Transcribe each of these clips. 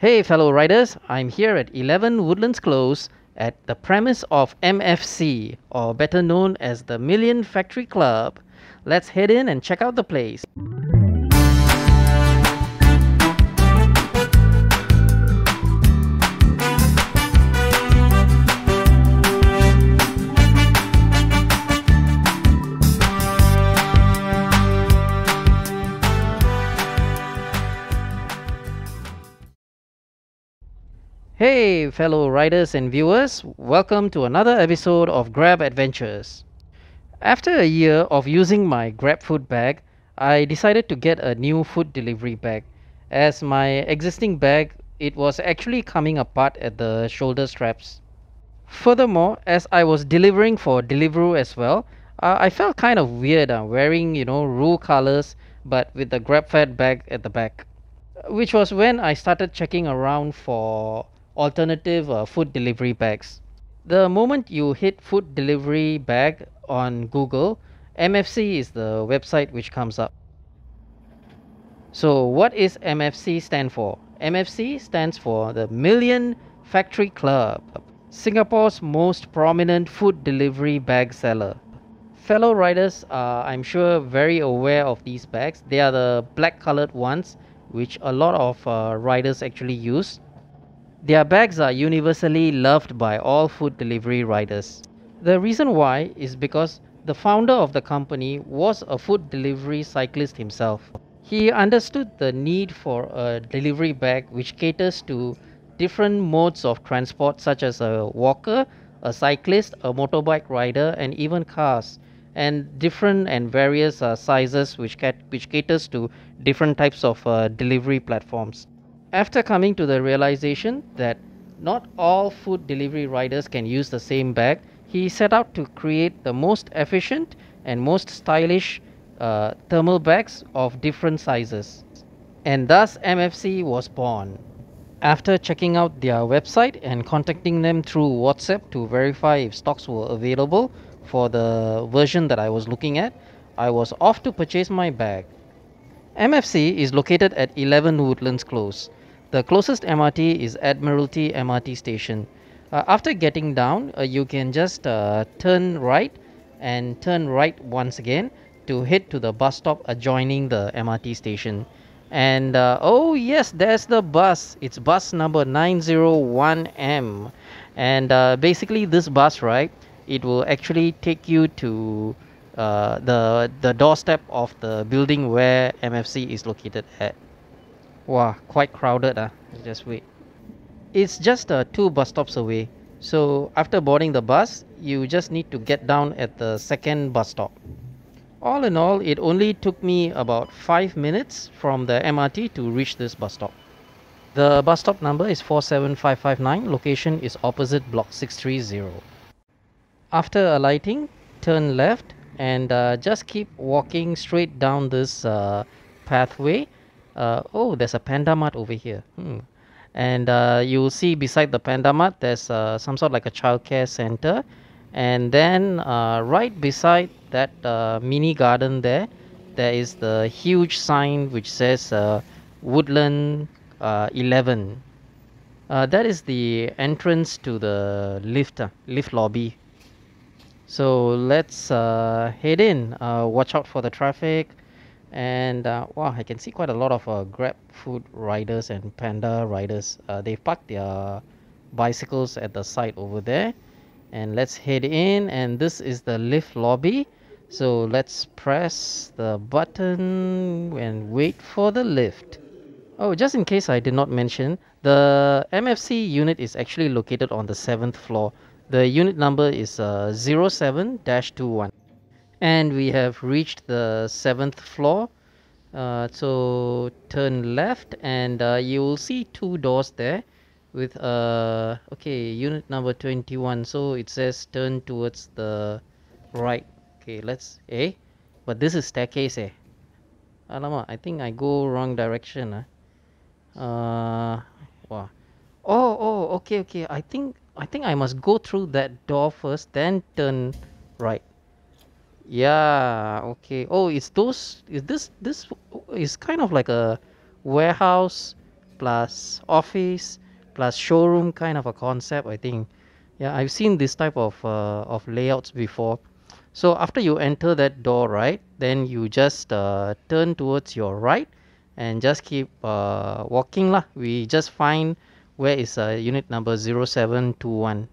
Hey, fellow riders, I'm here at 11 Woodlands Close at the premise of MFC, or better known as the Million Factory Club. Let's head in and check out the place. Hey, fellow riders and viewers, welcome to another episode of Grab Adventures. After a year of using my Grab food bag, I decided to get a new food delivery bag. As my existing bag, it was actually coming apart at the shoulder straps. Furthermore, as I was delivering for Deliveroo as well, uh, I felt kind of weird uh, wearing, you know, Roo colors but with the GrabFood bag at the back. Which was when I started checking around for alternative uh, food delivery bags. The moment you hit food delivery bag on Google, MFC is the website which comes up. So what is MFC stand for? MFC stands for the Million Factory Club, Singapore's most prominent food delivery bag seller. Fellow riders are, I'm sure, very aware of these bags. They are the black colored ones, which a lot of uh, riders actually use. Their bags are universally loved by all food delivery riders. The reason why is because the founder of the company was a food delivery cyclist himself. He understood the need for a delivery bag which caters to different modes of transport such as a walker, a cyclist, a motorbike rider and even cars and different and various uh, sizes which, cat- which caters to different types of uh, delivery platforms. After coming to the realization that not all food delivery riders can use the same bag, he set out to create the most efficient and most stylish uh, thermal bags of different sizes. And thus MFC was born. After checking out their website and contacting them through WhatsApp to verify if stocks were available for the version that I was looking at, I was off to purchase my bag. MFC is located at 11 Woodlands Close. The closest MRT is Admiralty MRT station. Uh, after getting down, uh, you can just uh, turn right and turn right once again to head to the bus stop adjoining the MRT station. And uh, oh, yes, there's the bus. It's bus number 901M. And uh, basically, this bus, right, it will actually take you to uh, the, the doorstep of the building where MFC is located at. Wow, quite crowded. Uh. Just wait. It's just uh, two bus stops away. So after boarding the bus, you just need to get down at the second bus stop. All in all, it only took me about 5 minutes from the MRT to reach this bus stop. The bus stop number is 47559. Location is opposite block 630. After alighting, turn left and uh, just keep walking straight down this uh, pathway uh, oh there's a panda mart over here. Hmm. and uh, you'll see beside the panda mart there's uh, some sort of like a childcare center. And then uh, right beside that uh, mini garden there there is the huge sign which says uh, woodland uh, 11 uh, that is the entrance to the lift lift lobby. So let's head in. Watch out for the traffic and uh, wow i can see quite a lot of uh, grab food riders and panda riders. Uh, they've parked their bicycles at the side over there. And let's head in. And this is the lift lobby. So let's press the button and wait for the lift. Oh just in case i did not mention the mfc unit is actually located on the seventh floor. The unit number is uh, 07-21 and we have reached the seventh floor. Uh, so turn left and uh, you will see two doors there with uh okay unit number 21 so it says turn towards the right. Okay let's eh? But this is staircase eh? Alamak i think i go wrong direction ah. Uh wow oh oh okay okay. I think i think i must go through that door first then turn right yeah okay. Oh it's those is this this is kind of like a warehouse plus office plus showroom kind of a concept I think. Yeah I've seen this type of uh, of layouts before. So after you enter that door right then you just uh, turn towards your right and just keep uh, walking lah. We just find where is uh, unit number 0721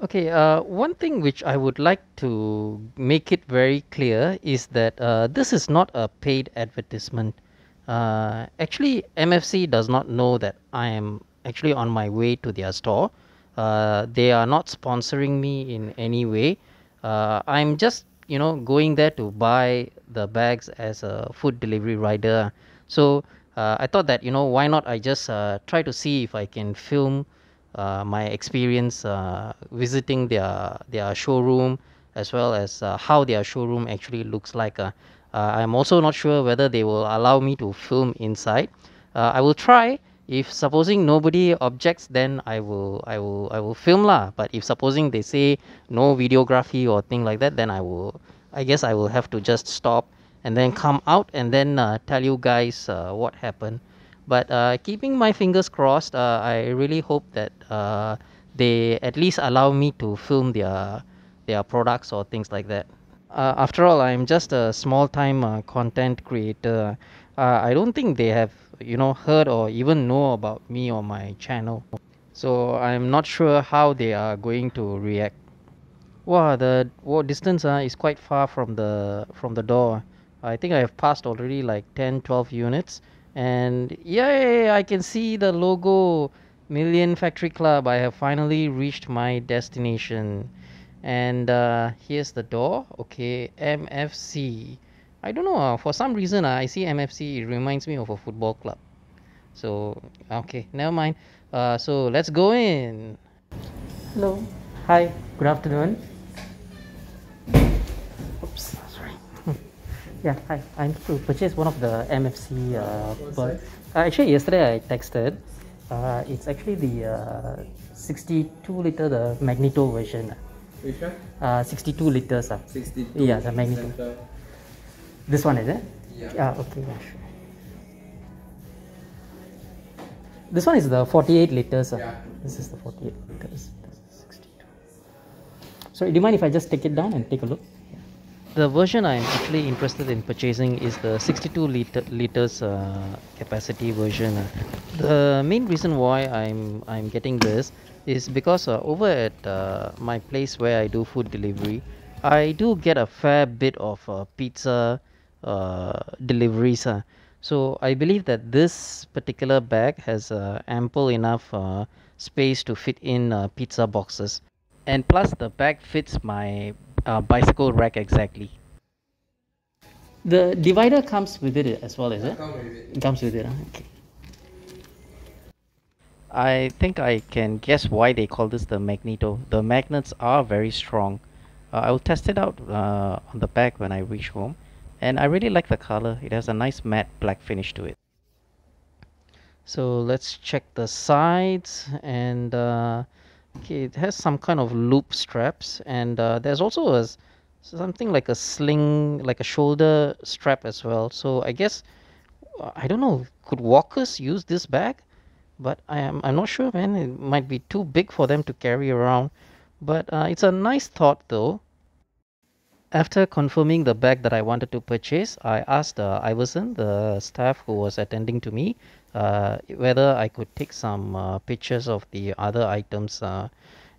okay uh, one thing which I would like to make it very clear is that uh, this is not a paid advertisement. Uh, actually MFC does not know that I am actually on my way to their store. Uh, they are not sponsoring me in any way. Uh, I'm just you know going there to buy the bags as a food delivery rider. So uh, I thought that you know why not I just try to see if I can film uh, my experience uh, visiting their their showroom as well as uh, how their showroom actually looks like uh, uh, I'm also not sure whether they will allow me to film inside. I will try. If supposing nobody objects then I will I will I will film lah. But if supposing they say no videography or thing like that then I will I guess I will have to just stop and then come out and then tell you guys what happened but uh, keeping my fingers crossed uh, I really hope that uh, they at least allow me to film their their products or things like that. Uh, after all I'm just a small time uh, content creator. Uh, I don't think they have you know heard or even know about me or my channel. So I'm not sure how they are going to react. Wow the distance uh, is quite far from the from the door. I think I have passed already like 10 12 units and yay I can see the logo Million Factory Club. I have finally reached my destination. And uh, here's the door. Okay MFC I don't know uh, for some reason uh, I see MFC it reminds me of a football club. So okay never mind. Uh, so let's go in. Hello. Hi good afternoon oops sorry yeah hi I'm to purchase one of the MFC uh, but uh, actually yesterday I texted uh, it's actually the uh, 62 liter the Magneto version Which one? uh, 62 liters uh. 62. Yeah, the Magneto. center. this one is it Yeah. yeah okay yeah sure this one is the 48 liters uh. Yeah. this is the 48 liters this is 62 so do you mind if I just take it down and take a look the version I'm actually interested in purchasing is the 62 liter liters uh, capacity version. The main reason why I'm I'm getting this is because uh, over at uh, my place where I do food delivery, I do get a fair bit of uh, pizza uh, deliveries. Uh. So I believe that this particular bag has ample enough space to fit in pizza boxes and plus the bag fits my uh, bicycle rack exactly. The divider comes with it as well is it? Come with it. it comes with it huh? okay. I think i can guess why they call this the magneto. The magnets are very strong. Uh, i will test it out uh, on the back when i reach home. And i really like the color. It has a nice matte black finish to it. So let's check the sides and uh, okay it has some kind of loop straps and uh, there's also a something like a sling like a shoulder strap as well. So i guess i don't know could walkers use this bag? But i am i'm not sure man it might be too big for them to carry around. But uh, it's a nice thought though. After confirming the bag that I wanted to purchase, I asked uh, Iverson, the staff who was attending to me, uh, whether I could take some uh, pictures of the other items. Uh,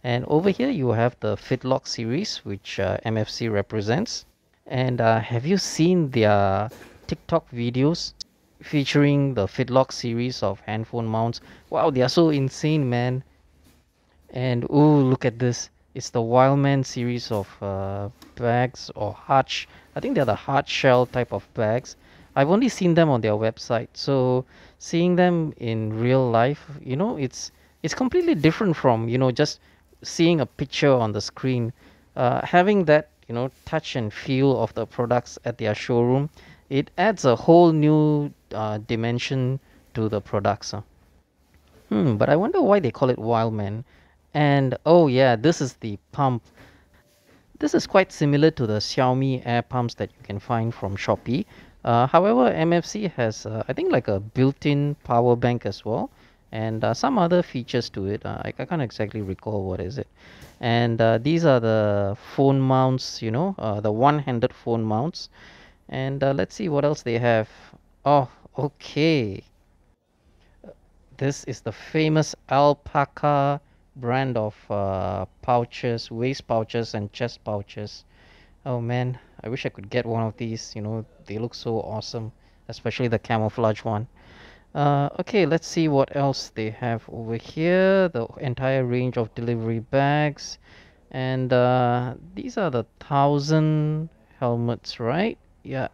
and over here, you have the Fidlock series, which uh, MFC represents. And uh, have you seen their TikTok videos featuring the Fidlock series of handphone mounts? Wow, they are so insane, man. And oh, look at this. It's the Wildman series of uh, bags or hard I think they're the hard shell type of bags. I've only seen them on their website, so seeing them in real life, you know, it's it's completely different from you know just seeing a picture on the screen. Uh, having that you know touch and feel of the products at their showroom, it adds a whole new uh, dimension to the products. uh. Hmm, but I wonder why they call it Wildman. And oh yeah, this is the pump. This is quite similar to the Xiaomi air pumps that you can find from Shopee. Uh, however, MFC has, uh, I think, like a built-in power bank as well, and uh, some other features to it. Uh, I, I can't exactly recall what is it. And uh, these are the phone mounts, you know, the one-handed phone mounts. And let's see what else they have. Oh, okay. This is the famous Alpaka brand of pouches, waist pouches, and chest pouches. Oh man, I wish I could get one of these. You know, they look so awesome, especially the camouflage one. Uh, okay, let's see what else they have over here. The entire range of delivery bags. And uh, these are the thousand helmets, right? Yeah.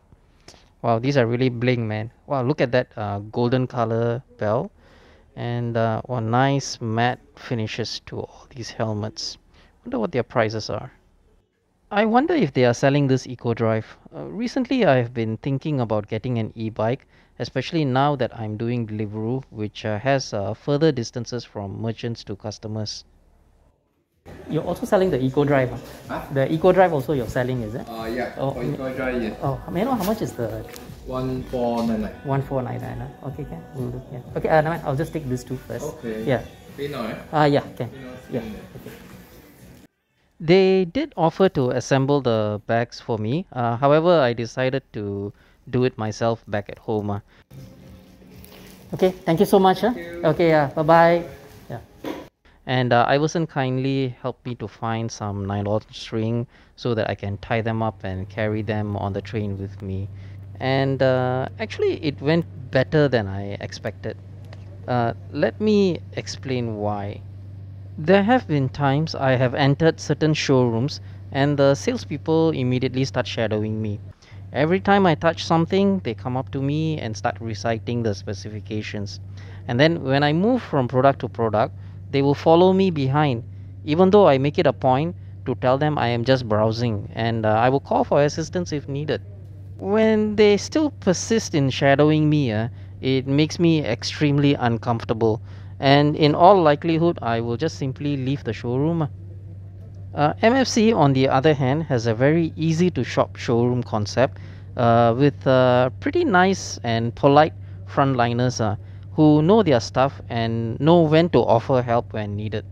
Wow, these are really bling, man. Wow, look at that uh, golden color bell. And uh, wow, nice matte finishes to all these helmets. Wonder what their prices are. I wonder if they are selling this EcoDrive. Uh, recently, I've been thinking about getting an e-bike, especially now that I'm doing Deliveroo, which uh, has uh, further distances from merchants to customers. You're also selling the EcoDrive. Huh? The EcoDrive also you're selling, is it? Uh, yeah, Oh, for yeah. Eco yeah. Oh, may I know how much is the One four nine nine. one four nine nine? ah? Okay, can we'll do. Yeah. Okay, uh, never mind. I'll just take these two first. Okay. Yeah. Pay now, eh? Ah, yeah, can. Pay now, Yeah. scan. Okay. They did offer to assemble the bags for me. Uh, however, I decided to do it myself back at home. ah. Okay, thank you so much. Huh? you. Okay, yeah, bye bye. Yeah. And uh, Iverson kindly helped me to find some nylon string so that I can tie them up and carry them on the train with me. And uh, actually, it went better than I expected. Uh, let me explain why. There have been times I have entered certain showrooms and the salespeople immediately start shadowing me. Every time I touch something, they come up to me and start reciting the specifications. And then when I move from product to product, they will follow me behind, even though I make it a point to tell them I am just browsing and uh, I will call for assistance if needed. When they still persist in shadowing me, uh, it makes me extremely uncomfortable, and in all likelihood, I will just simply leave the showroom. Uh, MFC, on the other hand, has a very easy to shop showroom concept uh, with uh, pretty nice and polite frontliners uh, who know their stuff and know when to offer help when needed.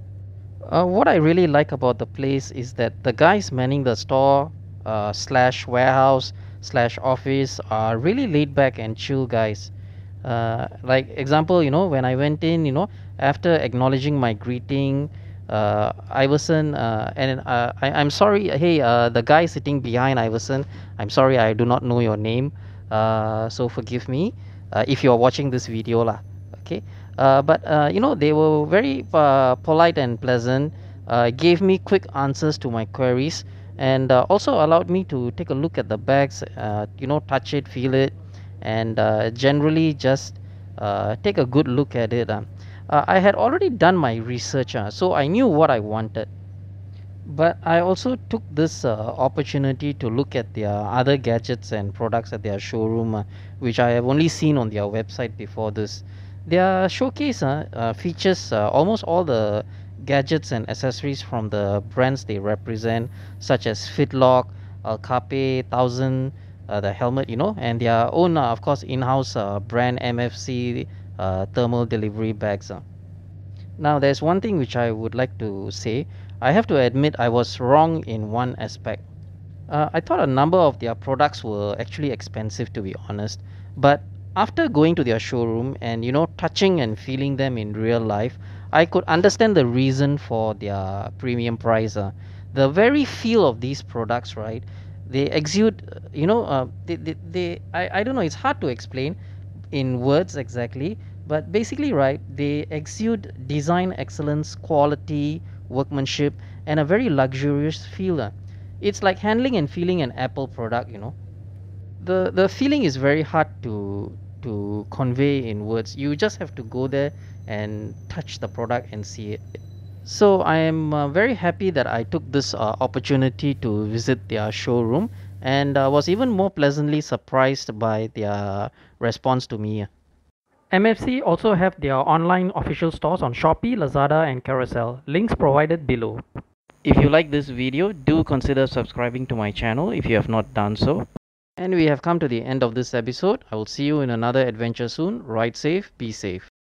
Uh, what I really like about the place is that the guys manning the store uh, slash warehouse slash office are really laid back and chill guys. Uh, like example, you know, when I went in, you know, after acknowledging my greeting, uh, Iverson, uh, and uh, I, I'm sorry, hey, uh, the guy sitting behind Iverson, I'm sorry, I do not know your name, uh, so forgive me uh, if you're watching this video lah. Okay, uh, but uh, you know they were very uh, polite and pleasant, uh, gave me quick answers to my queries, and uh, also allowed me to take a look at the bags, uh, you know, touch it, feel it, and uh, generally just uh, take a good look at it. Uh. Uh, I had already done my research, so I knew what I wanted. But I also took this uh, opportunity to look at their other gadgets and products at their showroom, uh, which I have only seen on their website before this. Their showcase uh, features almost all the gadgets and accessories from the brands they represent, such as Fidlock, Alpaka, Thousand, uh, the helmet, you know, and their own, uh, of course, in-house uh, brand MFC uh, thermal delivery bags. uh. Now, there's one thing which I would like to say. I have to admit I was wrong in one aspect. Uh, I thought a number of their products were actually expensive, to be honest. But after going to their showroom and you know touching and feeling them in real life, I could understand the reason for their premium price. The very feel of these products, right? They exude, uh, you know, uh, they, they, they I, I don't know, it's hard to explain in words exactly, but basically, right, they exude design excellence, quality, workmanship, and a very luxurious feel. uh. It's like handling and feeling an Apple product, you know. The the feeling is very hard to to convey in words. You just have to go there and touch the product and see it. So I am uh, very happy that I took this uh, opportunity to visit their showroom and uh, was even more pleasantly surprised by their response to me. MFC also have their online official stores on Shopee, Lazada and Carousell. Links provided below. If you like this video, do consider subscribing to my channel if you have not done so. And we have come to the end of this episode. I will see you in another adventure soon. Ride safe, be safe.